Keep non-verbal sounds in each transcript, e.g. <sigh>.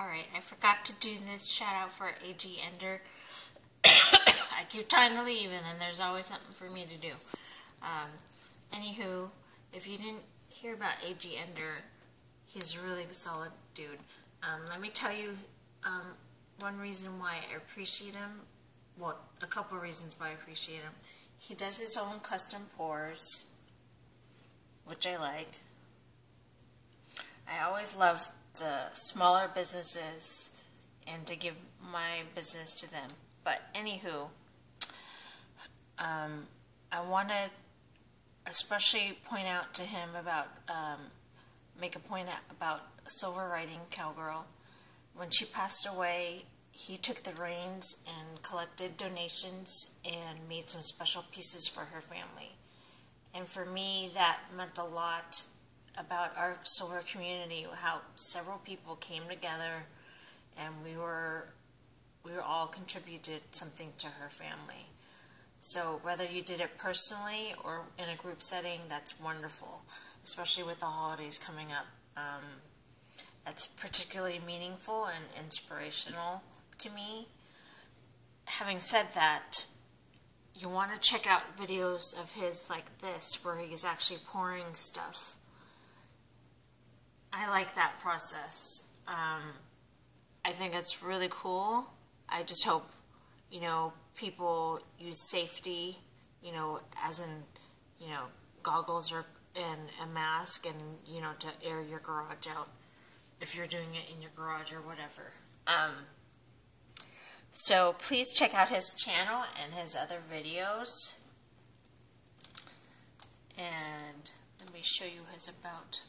Alright, I forgot to do this shout out for AG Ender. <coughs> I keep trying to leave and then there's always something for me to do. Um, anywho, if you didn't hear about AG Ender, he's a really solid dude. Um, let me tell you um, one reason why I appreciate him. Well, a couple reasons why I appreciate him. He does his own custom pours, which I like. I always love the smaller businesses and to give my business to them. But anywho, um, I want to especially point out to him about, um, make a point about Silver Riding Cowgirl. When she passed away, he took the reins and collected donations and made some special pieces for her family. And for me, that meant a lot about our silver community, how several people came together and we were we were all contributed something to her family. So whether you did it personally or in a group setting, that's wonderful, especially with the holidays coming up. Um, that's particularly meaningful and inspirational to me. Having said that, you want to check out videos of his like this, where he's actually pouring stuff. Like that process. Um, I think it's really cool. I just hope, you know, people use safety, you know, as in, you know, goggles or and a mask and, you know, to air your garage out if you're doing it in your garage or whatever. Um, so please check out his channel and his other videos. And let me show you his about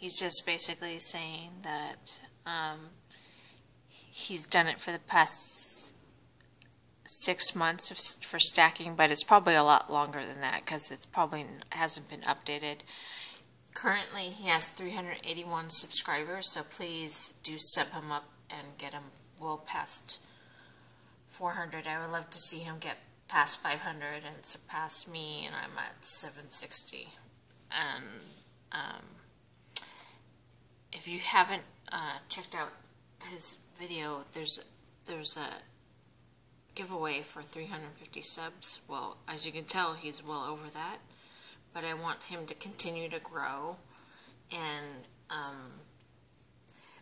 he's just basically saying that um, he's done it for the past six months for stacking, but it's probably a lot longer than that because it's probably hasn't been updated. Currently, he has 381 subscribers, so please do sub him up and get him well past 400. I would love to see him get past 500 and surpass me, and I'm at 760. And um, if you haven't uh, checked out his video, there's there's a giveaway for 350 subs. Well, as you can tell, he's well over that. But I want him to continue to grow, and um,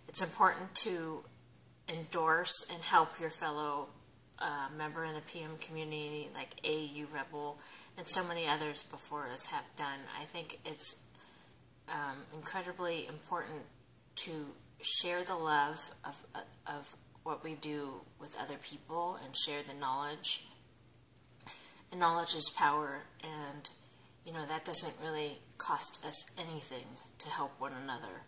it's important to endorse and help your fellow uh, member in the PM community, like AU Rebel, and so many others before us have done. I think it's um, incredibly important to share the love of, of what we do with other people and share the knowledge. And knowledge is power, and you know that doesn't really cost us anything to help one another.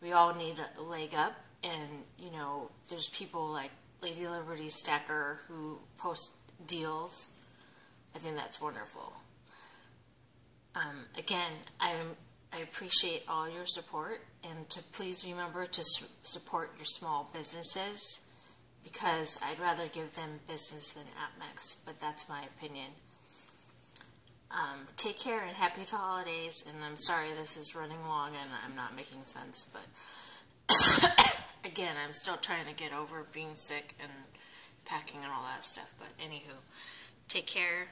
We all need a leg up, and you know there's people like Lady Liberty Stacker who post deals. I think that's wonderful. Um, again, I'm I appreciate all your support and to please remember to su support your small businesses because I'd rather give them business than APMEX, but that's my opinion. Um, take care and happy holidays, and I'm sorry this is running long and I'm not making sense, but <coughs> again, I'm still trying to get over being sick and packing and all that stuff, but anywho, take care,